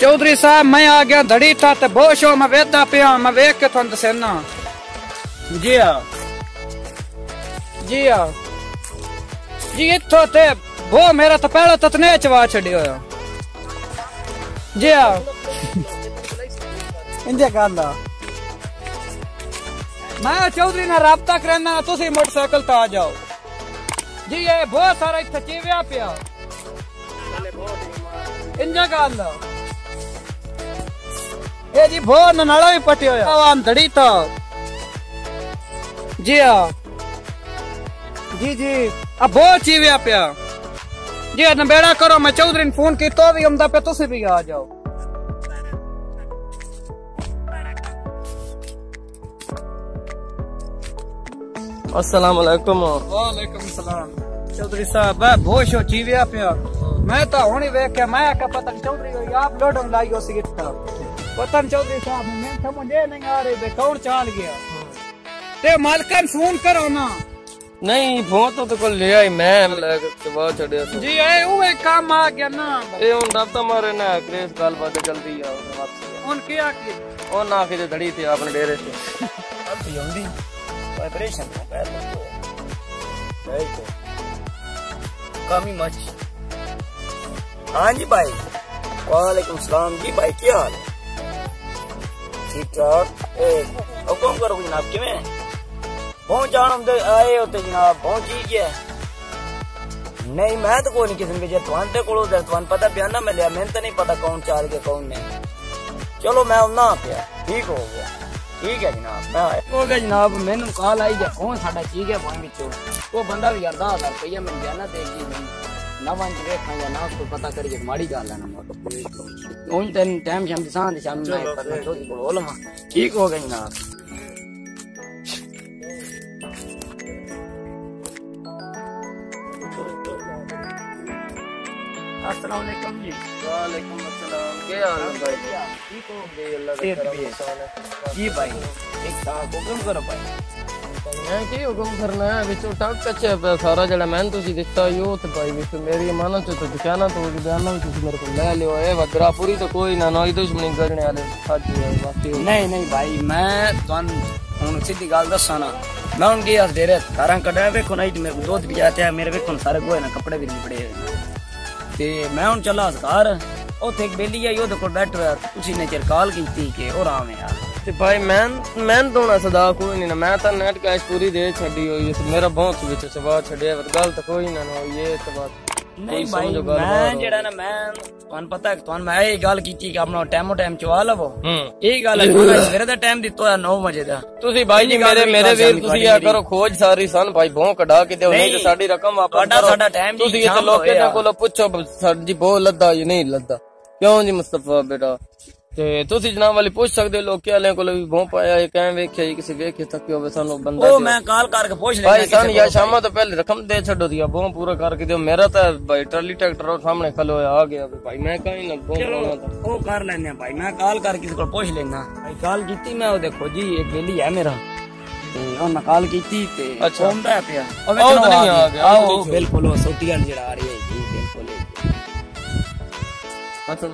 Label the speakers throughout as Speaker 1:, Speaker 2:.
Speaker 1: चौधरी साहब, मैं आ गया धड़ी था ते बहुत शो मैं वेदा पिया, मैं वेख के तुम दसना जी हाँ जी हाँ जी इथो ते वो मेरा तो पहला ततने चवा छड़ियो जी हाँ इंजे गल मैं चौधरी ना राबता करना, तुसी मोटरसाइकिल तो आ जाओ। जी ये बहुत सारा इतना चीविया पिया। इंजा गल बहुत ननाला भी पटियो आवाम धड़ी तो। जी हाँ जी जी। अब बहुत चीविया पिया। जी नबेड़ा करो मैं चौधरी ने फ़ोन की तो भी आमदा पे तुसी भी आ जाओ।
Speaker 2: अस्सलाम वालेकुम
Speaker 1: वालेकुम सलाम। चौधरी साहब मैं बहुत शो चीविया पिया। मैं तो हुनी वेख के मैं क्या पता चौधरी आप लोडों लाई हो पतन चौधरी साहब मैं समझ नहीं आ रहे थे कौन चाल गया। ते मालकन फ़ोन करो ना।
Speaker 2: नहीं फ़ोन तो तो ले आई मैं दबा तो छड़े
Speaker 1: जी आए वो एक काम आ गया ना।
Speaker 2: ए उन दब तो मारे ना क्रेज गाल बात जल्दी आओ वापस
Speaker 1: उन क्या की
Speaker 2: ओ ना के धड़ी थी आपने डेरे से
Speaker 3: अब तो जल्दी वाइब्रेशन है पहले तो। काम ही मच। हाँ जी भाई। वालेकुम सलाम। जी भाई क्या हाल है? हुक्म करो जनाब, किवें? जान आए होते जनाब, पहुँची गया। नहीं, मैं तो कोई नहीं किस्म के जे तुहान ते पता पिया ना मैं लिया, मैंने तो नहीं पता कौन चाल के कौन नहीं। चलो, मैं ना पिया ठीक हो गया। ठीक है जनाब, मैं हो गया जनाब, मैंने कॉल आई जा कौन साडा ठीक है वो बंदा भी करदा हज़ार रुपया मिल गया ना दे जी मैंने ना वन देखा या ना उसको पता करिए माड़ी गल है ना उन तेन टाइम शाम दिसां दे शाम मैं छोटी को बोल ठीक हो गया जनाब अस्सलाम वालेकुम जी।
Speaker 2: वालेकुम अस्सलाम। क्या हाल है भाई?
Speaker 3: ठीक हो
Speaker 2: जी अल्लाह का करम।
Speaker 3: है। जी भाई एक साथ हुक्म करो भाई।
Speaker 2: ਮੈਂ ਕੀ ਹੁਕਮ ਕਰਨਾ ਹੈ? ਵਿੱਚੋਂ ਟੱਕ ਕੱਚਾ ਪਿਆ ਸਾਰਾ ਜਿਹੜਾ ਮੈਂ ਤੁਸੀਂ ਦਿੱਤਾ ਉਹ ਤੇ ਭਾਈ ਵਿੱਚ ਮੇਰੀ ਅਮਾਨਤ ਤੇ ਦੁਕਾਨਾਂ ਤੋਂ ਬਿਆਨਾਂ ਵਿੱਚ ਤੁਸੀਂ ਮੇਰੇ ਕੋਲ ਲੈ ਲਿਓ। ਇਹ ਵਦਰਾ ਪੂਰੀ ਤਾਂ ਕੋਈ ਨਾ ਨਾ ਦੁਸ਼ਮਣੀ ਕਰਨੇ ਵਾਲੇ ਸਾਜੀ ਹੈ ਬਾਕੀ
Speaker 3: ਨਹੀਂ ਨਹੀਂ ਭਾਈ, ਮੈਂ ਤੁਹਾਨੂੰ ਹੁਣ ਸਿੱਧੀ ਗੱਲ ਦੱਸਾਂ ਨਾ। ਮੈਂ ਹੁਣ ਗਿਆ ਡੇਰੇ ਤਾਰਾਂ ਕੱਢਿਆ, ਵੇਖੋ ਨਾ ਜੀ, ਮੇਰੇ ਕੋਲ ਦੁੱਧ ਵੀ ਆਇਆ ਮੇਰੇ ਵੇਖੋ ਸਾਰੇ ਗੋਏ ਨਾ ਕੱਪੜੇ ਵੀ ਨਹੀਂ ਪੜੇ ਤੇ ਮੈਂ ਹੁਣ ਚੱਲਾ ਹਸਕਾਰ ਉੱਥੇ ਇੱਕ ਬੇਲੀ ਆਈ, ਉਹਦੇ ਕੋਲ ਬੈਠ ਹੋਇਆ। ਤੁਸੀਂ ਨੇ ਚਿਰ ਕਾਲ ਕੀਤੀ ਕਿ ਉਹ ਰਾਮ ਆ
Speaker 2: ਤੇ ਭਾਈ ਮੈਂ ਮੈਂ ਦੋਣਾ ਸਦਾ ਕੋਈ ਨਹੀਂ ਨਾ ਮੈਂ ਤਾਂ ਨੈਟ ਕੈਸ਼ ਪੂਰੀ ਦੇ ਛੱਡੀ ਹੋਈ ਹੈ ਮੇਰਾ ਬਹੁਤ ਵਿੱਚ ਸਵਾ ਛੱਡਿਆ ਪਰ ਗੱਲ ਤਾਂ ਕੋਈ ਨਾ ਨਾ ਹੋਈ ਇਹ ਤਾਂ ਬਾਤ
Speaker 3: ਨਹੀਂ ਭਾਈ ਮੈਂ ਜਿਹੜਾ ਨਾ ਮੈਂ ਤੁਹਾਨੂੰ ਪਤਾ ਤੁਹਾਨੂੰ ਮੈਂ ਇਹ ਗੱਲ ਕੀਤੀ ਕਿ ਆਪਣਾ ਟਾਈਮੋ ਟਾਈਮ ਚਵਾ ਲਵੋ। ਇਹ ਗੱਲ ਹੈ ਮੈਂ ਸਵੇਰੇ ਦਾ ਟਾਈਮ ਦਿੱਤਾ ਹੋਇਆ 9 ਵਜੇ ਦਾ।
Speaker 2: ਤੁਸੀਂ ਭਾਈ ਜੀ ਮੇਰੇ ਮੇਰੇ ਵੀਰ ਤੁਸੀਂ ਆ ਕਰੋ ਖੋਜ ਸਾਰੀ ਸਨ ਭਾਈ ਭੋਂ ਕਢਾ ਕੇ ਦਿਓ ਨਹੀਂ ਤੇ ਸਾਡੀ ਰਕਮ ਵਾਪਸ
Speaker 3: ਸਾਡਾ time ਜੀ
Speaker 2: ਤੁਸੀਂ
Speaker 3: ਸ਼ਾਮ
Speaker 2: ਲੋਕਾਂ। ਕੋਲੋਂ ਪੁੱਛੋ ਸਾਡੀ ਬਹੁਤ ਲੱਦਾ ਜੀ ਨਹੀਂ ਲੱਦਾ। ਕਿਉਂ ਜੀ ਮੁਸਤਫਾ ਬੇਟਾ? ਤੇ ਤੁਸੀਂ ਜਨਾਬ ਵਾਲੀ ਪੁੱਛ ਸਕਦੇ ਹੋ ਲੋਕਾਂ ਵਾਲਿਆਂ ਕੋਲ ਵੀ ਭੋਂ ਪਾਇਆ ਇਹ ਕਿਵੇਂ ਵੇਖਿਆ ਜੀ ਕਿਸੇ ਵੇਖੇ ਤੱਕ ਹੋਵੇ ਸਾਨੂੰ ਬੰਦਾ
Speaker 3: ਉਹ
Speaker 2: ਦਿਓ।
Speaker 3: ਮੈਂ ਕਾਲ ਕਰਕੇ ਪੁੱਛ ਲੈਣਾ
Speaker 2: ਭਾਈ ਸਾਨੂੰ ਯਾ ਸ਼ਾਮਾਂ ਤੋਂ ਪਹਿਲੇ ਰਕਮ ਦੇ ਛੱਡੋ ਦੀ ਭੋਂ ਪੂਰਾ ਕਰਕੇ ਦਿਓ ਮੇਰਾ ਤਾਂ ਭਾਈ ਟਰਾਲੀ ਟਰੈਕਟਰ ਉਹ ਸਾਹਮਣੇ ਖਲੋ ਹੋਇਆ ਆ ਗਿਆ ਵੀ ਭਾਈ ਮੈਂ ਕਹੀਂ ਨਾ ਭੋਂ ਪਾਉਣਾ ਤਾਂ
Speaker 3: ਉਹ ਕਰ ਲੈਨੇ ਆ ਭਾਈ ਮੈਂ ਕਾਲ ਕਰਕੇ ਕਿਸੇ ਕੋਲ ਪੁੱਛ ਲੈਣਾ ਭਾਈ ਕਾਲ ਕੀਤੀ ਮੈਂ ਉਹ ਦੇਖੋ ਜੀ ਇੱਕ ਬੇਲੀ ਹੈ ਮੇਰਾ ਤੇ ਉਹ ਮੈਂ ਕਾਲ ਕੀਤੀ ਤੇ
Speaker 2: ਅੱਛਾ।
Speaker 3: ਆਉਂਦਾ ਪਿਆ ਉਹ
Speaker 2: ਉਹ ਤਾਂ ਨਹੀਂ ਆ ਗਿਆ, ਉਹ
Speaker 3: ਆਓ
Speaker 2: ਨਹੀਂ
Speaker 3: ਬਿਲਕੁਲ ਉਹ ਸੋਟੀ ਵਾਲੀ ਜਿਹੜਾ ਆ ਰਹੀ ਹੈ ਜੀ ਬਿਲਕੁਲ
Speaker 2: ਮਤਲਬ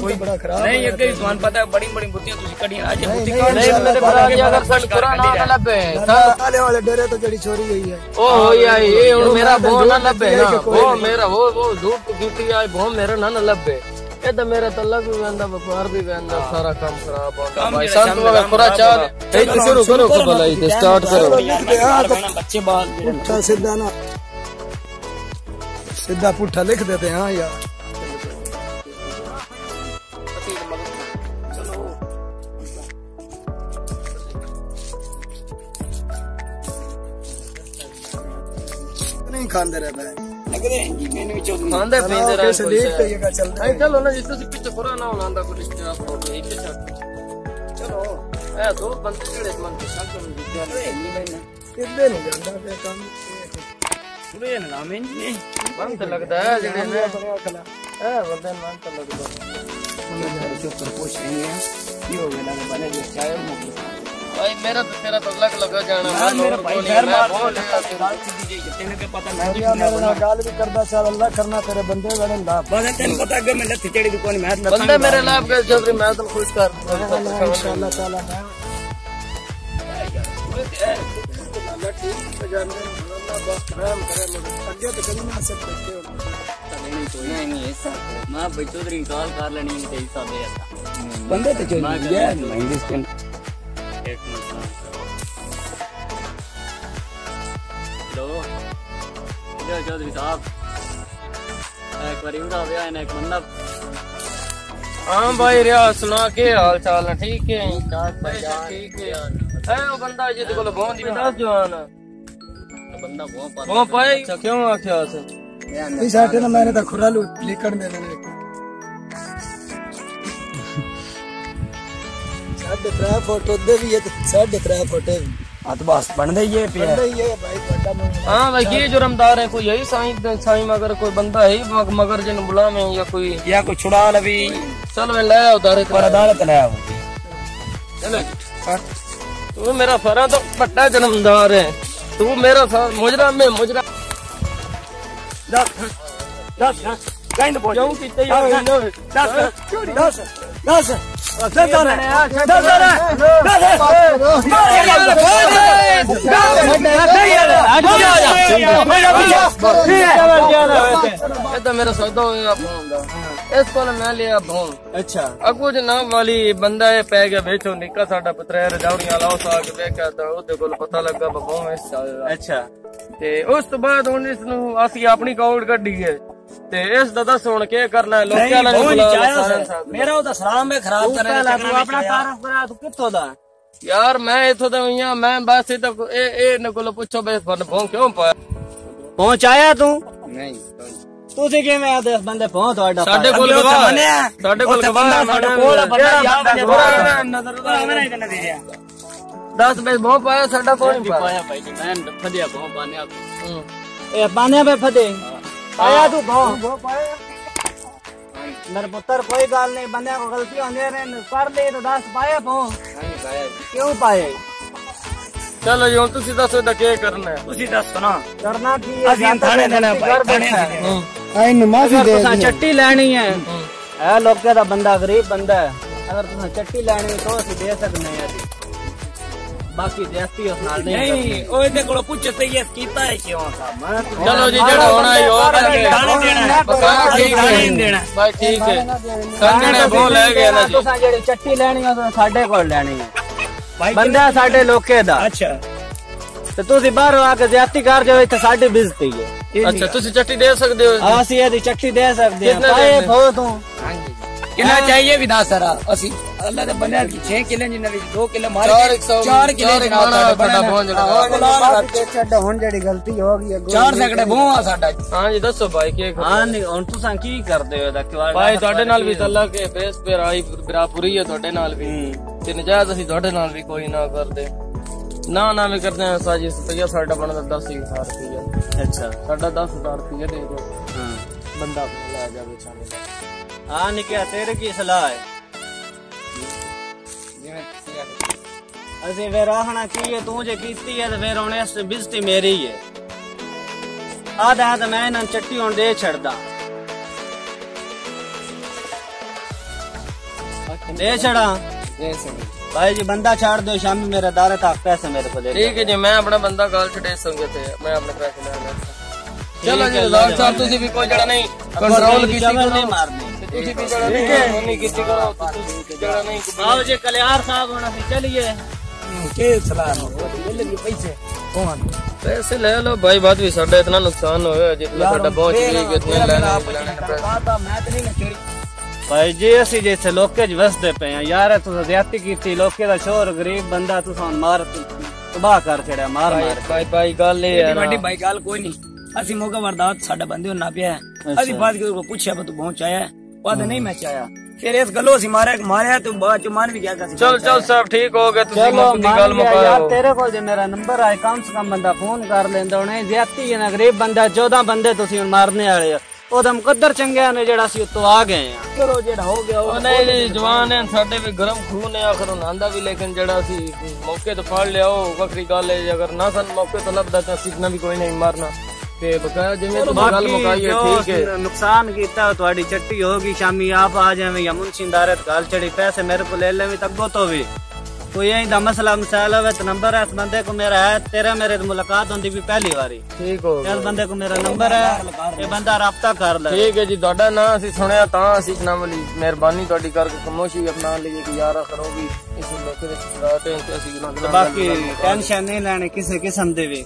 Speaker 3: ਕੋਈ ਨਹੀਂ ਅੱਗੇ ਹੀ ਸਵਾਨ ਪਤਾ ਬੜੀ ਬੜੀ ਬੁੱਤੀਆਂ ਤੁਸੀਂ ਕੱਢੀਆਂ ਅੱਜ ਬੁੱਤੀ ਕੱਢ
Speaker 2: ਨਹੀਂ ਮੇਰੇ ਬਰਾ ਜੀ ਅਗਰ ਸੜ ਕਰਾ ਨਾ ਲੱਭੇ
Speaker 1: ਸਾਲੇ ਵਾਲੇ ਡੇਰੇ ਤੋਂ ਜਿਹੜੀ ਛੋਰੀ ਗਈ ਹੈ
Speaker 2: ਉਹ ਹੋਈ ਆਈ ਇਹ ਹੁਣ ਮੇਰਾ ਬੋ ਨਾ ਲੱਭੇ ਨਾ ਉਹ ਮੇਰਾ ਉਹ ਉਹ ਧੂਪ ਕੀਤੀ ਆਈ ਬੋ ਮੇਰਾ ਨਾ ਲੱਭੇ ਇਹ ਤਾਂ ਮੇਰਾ ਤਲਕ ਵੀ ਵੰਦਾ ਵਪਾਰ ਵੀ ਵੰਦਾ ਸਾਰਾ ਕੰਮ ਖਰਾਬ ਆਉਂਦਾ ਭਾਈ ਸੰਤ ਵਗਾ ਪੂਰਾ ਚਾਲ ਇਹ ਤੇ ਸ਼ੁਰੂ ਕਰੋ ਕੋ ਭਲਾਈ ਤੇ ਸਟਾਰਟ ਕਰੋ
Speaker 3: ਬੱਚੇ
Speaker 1: ਬਾਲ ਪੁੱਠਾ ਸਿੱਧਾ ਨਾ ਸਿੱਧਾ ਪੁੱਠਾ ਲਿਖ ਦੇਤੇ ਹਾਂ ਯਾਰ
Speaker 3: ਹੀ ਖਾਂਦੇ ਰਹਿੰਦਾ ਹੈ
Speaker 2: ਖਾਂਦਾ ਪੀਂਦਾ
Speaker 3: ਰਹਿੰਦਾ ਕਿਸੇ ਦੇਖ ਤੇ ਇਹ ਚੱਲਦਾ
Speaker 2: ਹੈ ਚਲੋ ਨਾ ਜਿੱਦ ਤੁਸੀਂ ਪਿੱਛੇ ਖੁਰਾ ਨਾ ਹੋਣਾ ਕੋਈ ਰਿਸ਼ਤੇਦਾਰ ਫੋਟੋ ਇੱਥੇ ਛੱਡ
Speaker 3: ਚਲੋ
Speaker 2: ਇਹ ਦੋ ਬੰਦੇ ਜਿਹੜੇ ਮਨ ਤੇ ਸ਼ੱਕ ਨੂੰ ਦਿੱਤਾ
Speaker 3: ਨਹੀਂ ਮੈਨੇ ਕਿੱਦੇ ਨੂੰ ਜਾਂਦਾ ਤੇ ਕੰਮ ਸੁਣੇ ਨਾ ਮੈਂ ਨਹੀਂ
Speaker 2: ਮਨ ਤਾਂ ਲੱਗਦਾ ਹੈ ਜਿਹੜੇ ਨੇ ਇਹ ਬੰਦੇ ਮਨ ਤਾਂ ਲੱਗਦਾ
Speaker 3: ਉਹਨੇ ਜਿਹੜੇ ਚੁੱਪ ਕਰ ਪੁੱਛ ਰਹੀ ਹੈ ਇਹ ਹੋ ਗਿਆ ਨਾ ਬਣੇ ਜੇ ਚਾਹੇ
Speaker 2: ਮੁਕਤ भाई मेरा तो तो लग लगा जाना।
Speaker 3: मैं मेरा भाई घर मार गाल सीधी जे तेने के पता नहीं
Speaker 4: मैं मेरा गाल भी करदा चल अल्लाह करना तेरे बंदे गड़े ला
Speaker 3: बस तेन पता अगर मैं लथी चढ़ी कोनी मैं बंदे मेरे लाभ के चौधरी मैं तो खुश कर। इंशाल्लाह ताला बंदे तो चोरी यार माइंड स्टैंड एक चौधरी साहब एक बार उठा दिया एक मंडप
Speaker 2: हाँ भाई रिया सुना के हाल चाल है ठीक है? ठीक है है वो बंदा जिद को बहुत ही दस जवान।
Speaker 3: बंदा बहुत
Speaker 4: पाए क्यों आख्या से इस आटे ना मैंने तो खुरालू लिखण देने साढ़े त्रै फुट ओह्दे बी साढ़े त्रै फुट
Speaker 3: हाँ तो बस बन ही है पे
Speaker 2: हाँ भाई ये जो रमदार है कोई यही साईं साईं मगर कोई बंदा है मगर जिन बुला में या कोई
Speaker 3: या कोई छुड़ा अभी
Speaker 2: चल मैं ले आओ दारे
Speaker 3: पर अदालत ले आओ
Speaker 2: चले तू मेरा फरा तो बड़ा जन्मदार है तू मेरा फर मुजरा में मुजरा
Speaker 3: दस दस दस कहीं बोल
Speaker 2: जाऊँ कि तैयार
Speaker 3: दस दस दस अच्छा।
Speaker 2: अच्छा। उस तो बाद अपनी काउड
Speaker 3: कड्डी
Speaker 2: ਤੇ ਇਸ ਦਾ ਦੱਸ ਹੁਣ ਕੀ ਕਰਨਾ ਲੋਕਾਂ ਨੂੰ
Speaker 3: ਬੁਲਾਉਣਾ ਮੇਰਾ ਉਹ ਤਾਂ ਸਲਾਮ ਹੈ ਖਰਾਬ ਕਰਨਾ ਆਪਣਾ ਤਾਰਫ ਕਰਾ ਤੂੰ ਕਿੱਥੋਂ ਦਾ
Speaker 2: ਯਾਰ ਮੈਂ ਇਥੋਂ ਦਾ ਹਾਂ ਮੈਂ ਬਸ ਇਹ ਤਾਂ ਇਹ ਇਹ ਨੇ ਕੋਲ ਪੁੱਛੋ ਬੇ ਫੋਨ ਫੋਨ ਕਿਉਂ ਪਾਇਆ
Speaker 3: ਪਹੁੰਚਾਇਆ ਤੂੰ
Speaker 2: ਨਹੀਂ
Speaker 3: ਤੁਸੀਂ ਕਿਵੇਂ ਆ ਦੇ ਬੰਦੇ ਫੋਨ ਤੁਹਾਡਾ
Speaker 2: ਸਾਡੇ ਕੋਲ ਗਵਾਹ ਬਣਿਆ ਸਾਡੇ ਕੋਲ ਗਵਾਹ
Speaker 3: ਸਾਡੇ ਕੋਲ ਬੰਦਾ ਯਾਰ
Speaker 2: ਬੰਦਾ ਨਜ਼ਰ ਦਾ
Speaker 3: ਮੈਂ ਨਹੀਂ ਕਰਨਾ ਦੇ
Speaker 2: 10 ਬੇ ਬਹੁਤ ਪਾਇਆ ਸਾਡਾ ਕੋਈ ਨਹੀਂ ਪਾਇਆ
Speaker 3: ਭਾਈ ਜੀ ਮੈਂ ਫਦਿਆ ਬਹੁਤ ਬਾਨਿਆ ਇਹ ਬਾਨਿਆ ਬੇ ਫਦੇ ਆਇਆ ਤੂੰ ਬਹੁ। ਮੇਰੇ ਪੁੱਤਰ ਕੋਈ ਗੱਲ ਨਹੀਂ ਬੰਦਿਆਂ ਕੋ ਗਲਤੀ ਹੁੰਦੀ ਨੇ ਕਰ ਲਈ ਤਾਂ ਦੱਸ ਪਾਇਆ ਬਹੁ। ਕਿਉਂ ਪਾਏ
Speaker 2: ਚਲੋ ਜੀ ਹੁਣ ਤੁਸੀਂ ਦੱਸੋ ਇਹਦਾ ਕੀ ਕਰਨਾ ਹੈ।
Speaker 3: ਤੁਸੀਂ ਦੱਸੋ ਨਾ। ਕਰਨਾ ਕੀ ਹੈ? ਅਸੀਂ ਥਾਣੇ ਦੇਣਾ ਭਾਈ ਥਾਣੇ
Speaker 2: ਹੂੰ।
Speaker 4: ਆਈ ਨਮਾਜ਼
Speaker 5: ਅਗਰ ਤੁਸੀਂ ਚੱਟੀ ਲੈਣੀ ਹੈ ਇਹ ਲੋਕਾਂ ਦਾ ਬੰਦਾ ਗਰੀਬ ਬੰਦਾ ਹੈ। ਅਗਰ ਤੁਸੀਂ ਚੱਟੀ ਲੈਣੀ ਹੈ ਤਾਂ ਅਸੀਂ ਦੇ ਸਕਦੇ ਹਾਂ ਜੀ। ਬਾਕੀ ਦੇਸਤੀ ਉਸ ਨਾਲ ਨਹੀਂ
Speaker 3: ਨਹੀਂ ਉਹ ਇਹਦੇ ਕੋਲ ਪੁੱਛ ਤੇ ਇਹ ਕੀਤਾ ਹੈ ਕਿਉਂ ਮੈਂ
Speaker 2: ਚਲੋ ਜੀ ਜਿਹੜਾ ਹੋਣਾ ਹੈ ਉਹ ਕਰਾਂਗੇ।
Speaker 3: ਥਾਣੇ ਦੇਣਾ ਹੈ।
Speaker 2: ਬਸ ਹਾਂ, ਠੀਕ ਹੈ
Speaker 3: ਦੇਣਾ ਹੈ।
Speaker 2: ਬਾਈ ਠੀਕ ਹੈ। ਸੰਗਣੇ ਭੋਂ ਲੈ ਗਏ ਨਾ ਜੀ।
Speaker 5: ਤੁਸੀਂ ਜਿਹੜੀ ਚੱਟੀ ਲੈਣੀ ਹੈ ਤਾਂ ਸਾਡੇ ਕੋਲ ਲੈਣੀ ਹੈ ਬੰਦਾ ਸਾਡੇ ਲੋਕੇ ਦਾ।
Speaker 3: ਅੱਛਾ।
Speaker 5: ਤੇ ਤੁਸੀਂ ਬਾਹਰੋਂ ਆ ਕੇ ਜ਼ਿਆਤੀ ਕਰ ਜਾਓ ਇੱਥੇ ਸਾਡੀ ਬਿਜ਼ਤੀ ਹੈ।
Speaker 2: ਅੱਛਾ ਤੁਸੀਂ ਚੱਟੀ ਦੇ ਸਕਦੇ ਹੋ
Speaker 5: ਅਸੀਂ ਇਹਦੀ ਚੱਟੀ ਦੇ ਸਕਦੇ ਹਾਂ। ਪਾਏ
Speaker 2: ਦੇਣੇ?
Speaker 5: ਫੋ ਤੂੰ
Speaker 3: ਕਿੰਨਾ ਚਾਹੀਏ ਵੀ ਦੱਸ ਸਰਾ ਅਸੀਂ ਅੱਲਾ ਦੇ ਬੰਦੇ ਦੀ 6 ਕਿੱਲੇ ਜਿੰਨੇ ਵਿੱਚ 2 ਕਿੱਲੇ ਮਾਰ
Speaker 2: ਚਾਰ ਇੱਕ ਸੌ-
Speaker 3: 4 ਕਿੱਲੇ
Speaker 2: ਚਾਰ ਇੱਕ
Speaker 3: ਜਨਾਬ
Speaker 2: ਮਾਣਾ
Speaker 3: ਸਾਡਾ
Speaker 2: ਤੁਹਾਡਾ
Speaker 3: ਬਣਿਆ
Speaker 2: ਪਹੁੰਚ ਜਾਣਾ।
Speaker 3: ਆਹੋ, ਲਾਲ ਰੱਖ।
Speaker 4: ਛੱਡ ਹੁਣ ਜਿਹੜੀ ਗਲਤੀ ਹੋ ਗਈ ਅੱਗੋਂ
Speaker 3: 4 ਸੈਕੜੇ ਬੋਹ ਆ ਸਾਡਾ
Speaker 2: ਹਾਂ ਜੀ ਦੱਸੋ ਭਾਈ ਕੀ ਕਰਨਾ
Speaker 5: ਹਾਂ ਨਹੀਂ ਹੁਣ ਤੁਸੀਂ ਕੀ ਕਰਦੇ ਹੋ ਇਹਦਾ ਕਿਉਂ
Speaker 2: ਭਾਈ ਤੁਹਾਡੇ ਨਾਲ ਵੀ ਤੱਲਾ ਕੇ ਬੇਸ ਪੇ ਆਈ ਬਰਾਬਰੀ ਹੈ ਤੁਹਾਡੇ ਨਾਲ ਵੀ ਤੇ ਨਜਾਇਜ਼ ਅਸੀਂ ਤੁਹਾਡੇ ਨਾਲ ਵੀ ਕੋਈ ਨਾ ਕਰਦੇ ਨਾ ਨਾ ਵੀ ਕਰਦੇ ਹਾਂ ਸਾਜੀ ਰੁਪਈਆ ਸਾਡਾ ਬਣਦਾ 10000 ਰੁਪਈਆ
Speaker 5: ਅੱਛਾ
Speaker 2: ਸਾਡਾ 10000 ਰੁਪਈਆ ਦੇ ਦਿਓ
Speaker 5: ਹਾਂ
Speaker 2: ਬੰਦਾ ਆਪਣਾ ਲੈ ਜਾਵੇ ਸਾਨੂੰ हाँ निकिया
Speaker 5: तेरे की सलाह है। असि फिर आखना की है तू जो की है तो
Speaker 2: फिर हूँ बिजती मेरी है। आधा है मैं इन्होंने चट्टी हूँ दे छड़दा। दे छड़ा। भाई जी
Speaker 5: बंदा
Speaker 2: छाड़ दो शामी मेरा दारा था पैसे मेरे को
Speaker 5: ठीक
Speaker 2: है
Speaker 5: जी मैं
Speaker 2: अपना बंदा गाल छड़े संगत है मैं अपने पैसे ले
Speaker 5: चलो जी लॉर्ड साहब तुझे भी कोई
Speaker 3: जड़ा नहीं। कंट्रोल किसी नहीं मारनी।
Speaker 2: पैसे ले लो भाई बात भी साढ़े इतना नुकसान हो जितना
Speaker 5: पहुँच गई भाई जी असि जैसे लोके वसते पे यार तुसें ज्यादती लोके दा शोर गरीब बंदा तुसें मार तबाह कर छड़या मार मार।
Speaker 2: भाई भाई गल ए है बड़ी
Speaker 3: भाई गल कोई नहीं। असि मौका वरदात साडा बंदे ना अच्छा। पिया है असि बात को पूछया तू पहुँचाया है। ਬਾਅਦ ਨਹੀਂ ਮੈਂ ਚਾਇਆ ਫਿਰ ਇਸ ਗੱਲੋਂ ਅਸੀਂ ਮਾਰਿਆ ਮਾਰਿਆ ਤੇ ਬਾਅਦ ਚ ਮਨ ਵੀ ਗਿਆ ਸੀ
Speaker 2: ਚਲ ਚਲ ਸਭ ਠੀਕ ਹੋ ਗਿਆ ਤੁਸੀਂ ਮੁੱਕ ਦੀ ਗੱਲ
Speaker 5: ਮੁਕਾਓ। ਯਾਰ ਤੇਰੇ ਕੋਲ ਜੇ ਮੇਰਾ ਨੰਬਰ ਆਏ ਕਮ ਸੇ ਕਮ ਬੰਦਾ ਫੋਨ ਕਰ ਲੈਂਦਾ ਉਹਨੇ ਜ਼ਿਆਤੀ ਹੈ ਗਰੀਬ ਬੰਦਾ 14 ਬੰਦੇ ਤੁਸੀਂ ਹੁਣ ਮਾਰਨੇ ਵਾਲੇ ਉਹਦਾ ਮੁਕੱਦਰ ਚੰਗਿਆ ਨੇ ਜਿਹੜਾ ਸੀ ਉੱਤੋਂ ਆ ਗਏ ਆ।
Speaker 3: ਚਲੋ ਜਿਹੜਾ ਹੋ ਗਿਆ
Speaker 2: ਉਹ ਨਹੀਂ ਜਵਾਨ ਨੇ ਸਾਡੇ ਵੀ ਗਰਮ ਖੂਨ ਨੇ ਆਖਰ ਹੁੰਦਾ ਵੀ ਲੇਕਿਨ ਜਿਹੜਾ ਸੀ ਮੌਕੇ ਤੋਂ ਫੜ ਲਿਆ ਉਹ ਵੱਖਰੀ ਗੱਲ ਹੈ ਅਗਰ ਨਾ ਸਨ ਮੌਕੇ ਤੋਂ ਲੱਭਦਾ ਤਾਂ ਸਿੱਖਣਾ ਵੀ ਕੋਈ ਨਹੀਂ ਮਾਰਨਾ। ਤੇ ਬਕਾਇਆ ਜਿਵੇਂ ਤੁਸੀਂ ਗੱਲ ਮੁਕਾਈ ਹੈ ਠੀਕ ਹੈ
Speaker 5: ਨੁਕਸਾਨ ਕੀਤਾ ਉਹ ਤੁਹਾਡੀ ਚੱਟੀ ਹੋਗੀ ਸ਼ਾਮੀ ਆਪ ਆ ਜਾਵੇਂ ਜਾਂ ਮੁਨਸ਼ਿੰਦਾਰੇ ਗੱਲ ਚੜੀ ਪੈਸੇ ਮੇਰੇ ਕੋਲ ਲੈ ਲੈਵੇਂ ਤੱਕ ਤੋਂ ਵੀ ਕੋਈ ਐਂ ਦਾ ਮਸਲਾ ਮਸਾਲਾ ਹੋਵੇ ਤਾਂ ਨੰਬਰ ਹੈ ਇਸ ਬੰਦੇ ਕੋ ਮੇਰਾ ਹੈ ਤੇਰਾ ਮੇਰੇ ਤੇ ਮੁਲਾਕਾਤ ਹੁੰਦੀ ਵੀ ਪਹਿਲੀ ਵਾਰੀ
Speaker 2: ਠੀਕ ਹੋ ਗਿਆ
Speaker 5: ਇਸ ਬੰਦੇ ਕੋ ਮੇਰਾ ਨੰਬਰ ਹੈ ਇਹ ਬੰਦਾ ਰਾਬਤਾ ਕਰ ਲੈ
Speaker 2: ਠੀਕ ਹੈ ਜੀ ਤੁਹਾਡਾ ਨਾਂ ਅਸੀਂ ਸੁਣਿਆ ਤਾਂ ਅਸੀਂ ਨਾਮ ਲਈ ਮਿਹਰਬਾਨੀ ਤੁਹਾਡੀ ਕਰਕੇ ਖਮੋਸ਼ੀ ਅਪਣਾ ਲਈਏ ਕਿ ਯਾਰਾ ਕਰੋ ਵੀ ਇਸ ਲੋਕੇ ਵਿੱਚ ਰਾਤੇ ਤੇ ਅਸੀਂ ਨਾ
Speaker 5: ਬਾਕੀ ਟੈਨਸ਼ਨ ਨਹੀਂ ਲੈਣੀ ਕਿਸੇ ਕਿਸਮ ਦੇ ਵੀ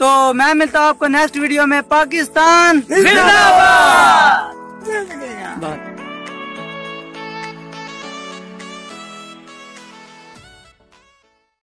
Speaker 5: तो मैं मिलता हूँ आपको नेक्स्ट वीडियो में पाकिस्तान